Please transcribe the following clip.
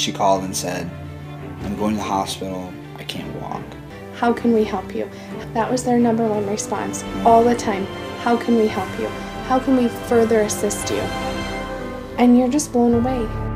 She called and said, I'm going to the hospital. I can't walk. How can we help you? That was their number one response all the time. How can we help you? How can we further assist you? And you're just blown away.